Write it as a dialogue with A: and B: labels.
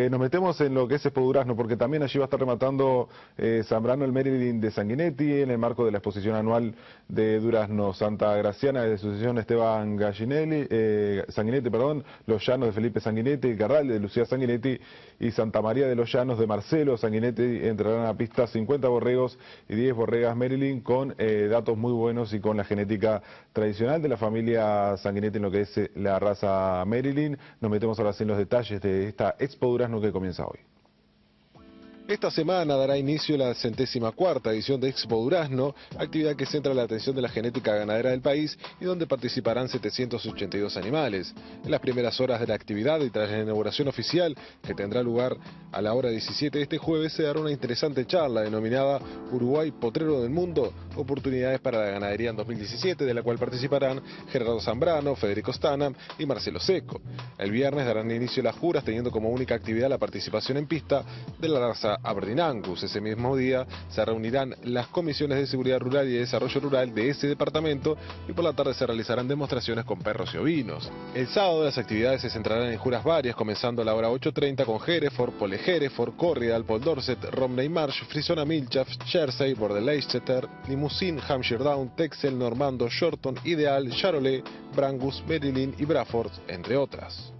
A: Eh, nos metemos en lo que es Expo Durazno, porque también allí va a estar rematando eh, Zambrano el Marilyn de Sanguinetti en el marco de la exposición anual de Durazno Santa Graciana de Asociación Esteban Gallinelli, eh, Sanguinetti, perdón, Los Llanos de Felipe Sanguinetti, Carral de Lucía Sanguinetti y Santa María de los Llanos de Marcelo Sanguinetti entrarán a pista 50 borregos y 10 borregas Marilyn con eh, datos muy buenos y con la genética tradicional de la familia Sanguinetti en lo que es eh, la raza Marilyn. Nos metemos ahora en los detalles de esta Expo Durazno que comienza hoy.
B: Esta semana dará inicio la centésima cuarta edición de Expo Durazno, actividad que centra la atención de la genética ganadera del país y donde participarán 782 animales. En las primeras horas de la actividad y tras la inauguración oficial, que tendrá lugar a la hora 17 de este jueves, se dará una interesante charla denominada Uruguay Potrero del Mundo, oportunidades para la ganadería en 2017, de la cual participarán Gerardo Zambrano, Federico Stanam y Marcelo Seco. El viernes darán inicio las juras teniendo como única actividad la participación en pista de la raza Aberdeen Angus. Ese mismo día se reunirán las comisiones de seguridad rural y de desarrollo rural de ese departamento y por la tarde se realizarán demostraciones con perros y ovinos. El sábado las actividades se centrarán en juras varias, comenzando a la hora 8.30 con Hereford, Pole Hereford, Corriedal, Paul Dorset, Romney Marsh, Frisona Milchaff, Jersey, Border Leicester, Limousin, Hampshire Down, Texel, Normando, Shorton, Ideal, Charolais, Brangus, Maryland y Bradford, entre otras.